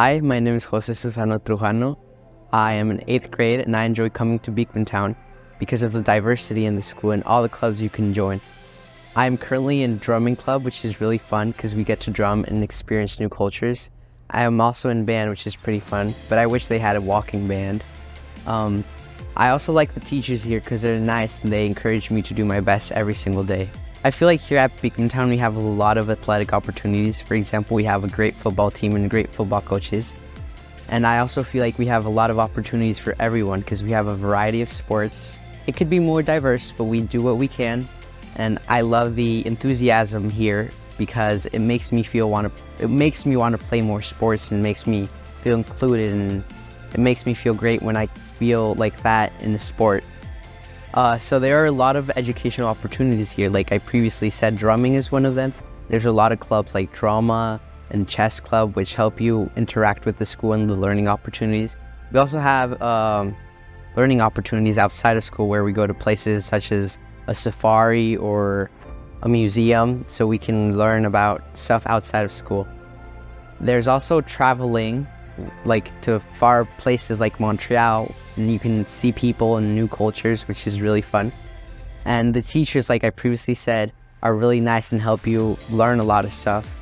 Hi, my name is Jose Susano Trujano. I am in eighth grade and I enjoy coming to Beekmantown because of the diversity in the school and all the clubs you can join. I am currently in drumming club, which is really fun because we get to drum and experience new cultures. I am also in band, which is pretty fun, but I wish they had a walking band. Um, I also like the teachers here because they're nice and they encourage me to do my best every single day. I feel like here at Beekmantown we have a lot of athletic opportunities. For example, we have a great football team and great football coaches. And I also feel like we have a lot of opportunities for everyone because we have a variety of sports. It could be more diverse, but we do what we can. And I love the enthusiasm here because it makes me feel want to it makes me want to play more sports and makes me feel included and it makes me feel great when I feel like that in the sport. Uh, so there are a lot of educational opportunities here. Like I previously said, drumming is one of them. There's a lot of clubs like drama and chess club, which help you interact with the school and the learning opportunities. We also have um, learning opportunities outside of school where we go to places such as a safari or a museum so we can learn about stuff outside of school. There's also traveling like to far places like Montreal and you can see people and new cultures, which is really fun. And the teachers, like I previously said, are really nice and help you learn a lot of stuff.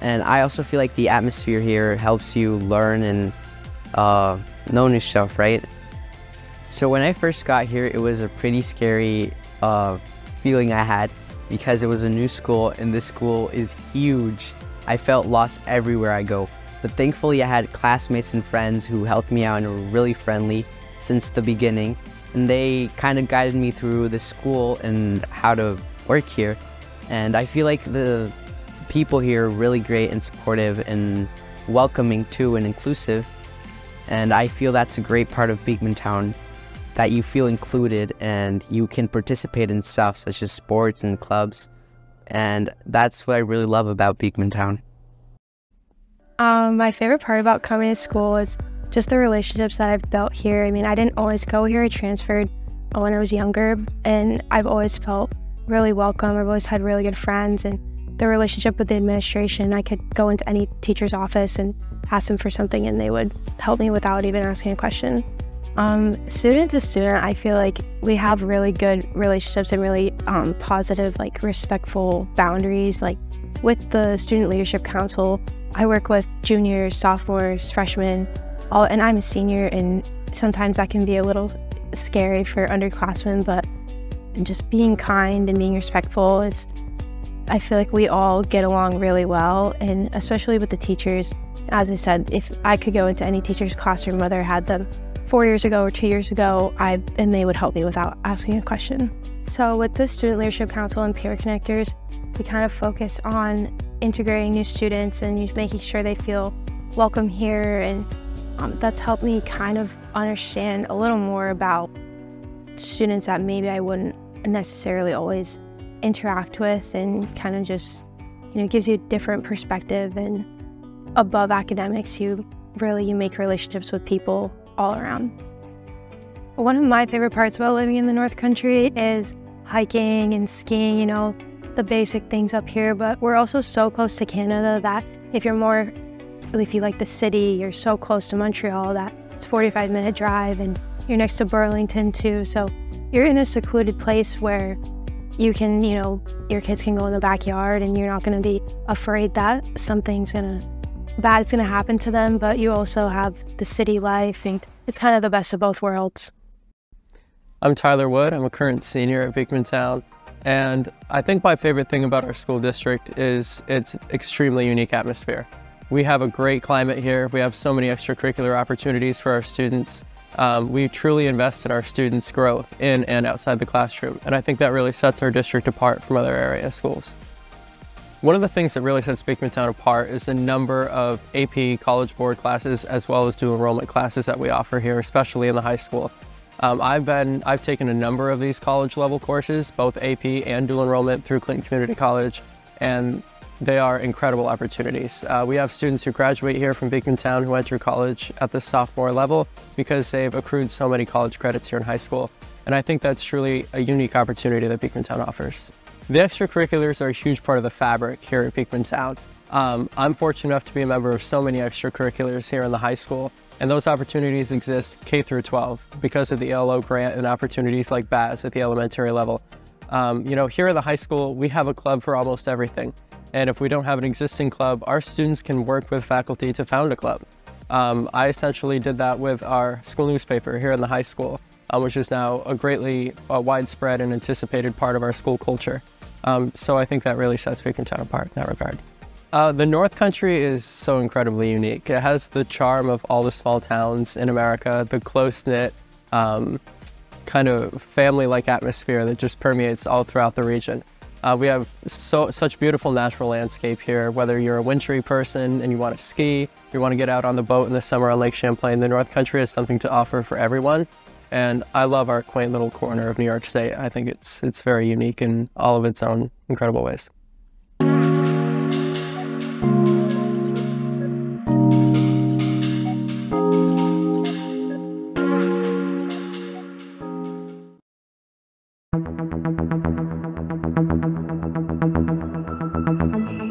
And I also feel like the atmosphere here helps you learn and uh, know new stuff, right? So when I first got here, it was a pretty scary uh, feeling I had because it was a new school and this school is huge. I felt lost everywhere I go. But thankfully I had classmates and friends who helped me out and were really friendly since the beginning. And they kind of guided me through the school and how to work here. And I feel like the people here are really great and supportive and welcoming too and inclusive. And I feel that's a great part of Beekmantown that you feel included and you can participate in stuff such as sports and clubs. And that's what I really love about Beekmantown. Um, my favorite part about coming to school is just the relationships that I've built here. I mean, I didn't always go here. I transferred when I was younger, and I've always felt really welcome. I've always had really good friends, and the relationship with the administration. I could go into any teacher's office and ask them for something, and they would help me without even asking a question. Um, student to student, I feel like we have really good relationships and really um, positive, like respectful boundaries. Like with the Student Leadership Council, I work with juniors, sophomores, freshmen, all, and I'm a senior, and sometimes that can be a little scary for underclassmen, but just being kind and being respectful is, I feel like we all get along really well, and especially with the teachers. As I said, if I could go into any teacher's classroom, whether I had them four years ago or two years ago, I and they would help me without asking a question. So with the Student Leadership Council and Peer Connectors, we kind of focus on integrating new students and making sure they feel welcome here. And um, that's helped me kind of understand a little more about students that maybe I wouldn't necessarily always interact with and kind of just, you know, gives you a different perspective and above academics, you really, you make relationships with people all around. One of my favorite parts about living in the North Country is hiking and skiing, you know, the basic things up here, but we're also so close to Canada that if you're more, if you like the city, you're so close to Montreal that it's 45 minute drive and you're next to Burlington too. So you're in a secluded place where you can, you know, your kids can go in the backyard and you're not going to be afraid that something's going to, bad is going to happen to them, but you also have the city life and it's kind of the best of both worlds. I'm Tyler Wood. I'm a current senior at Beekmantown. And I think my favorite thing about our school district is its extremely unique atmosphere. We have a great climate here. We have so many extracurricular opportunities for our students. Um, we truly invest in our students' growth in and outside the classroom. And I think that really sets our district apart from other area schools. One of the things that really sets Beekmantown apart is the number of AP College Board classes as well as dual enrollment classes that we offer here, especially in the high school. Um, I've been, I've taken a number of these college level courses, both AP and dual enrollment through Clinton Community College, and they are incredible opportunities. Uh, we have students who graduate here from Beekmantown who enter college at the sophomore level because they've accrued so many college credits here in high school. And I think that's truly a unique opportunity that Beekmantown offers. The extracurriculars are a huge part of the fabric here at Beekmantown. Um, I'm fortunate enough to be a member of so many extracurriculars here in the high school, and those opportunities exist K through 12 because of the ELO grant and opportunities like BAS at the elementary level. Um, you know, here at the high school, we have a club for almost everything. And if we don't have an existing club, our students can work with faculty to found a club. Um, I essentially did that with our school newspaper here in the high school, uh, which is now a greatly uh, widespread and anticipated part of our school culture. Um, so I think that really sets Beekmantown apart in that regard. Uh, the North Country is so incredibly unique. It has the charm of all the small towns in America, the close-knit, um, kind of family-like atmosphere that just permeates all throughout the region. Uh, we have so such beautiful natural landscape here, whether you're a wintry person and you want to ski, you want to get out on the boat in the summer on Lake Champlain, the North Country has something to offer for everyone. And I love our quaint little corner of New York State. I think it's, it's very unique in all of its own incredible ways. thank you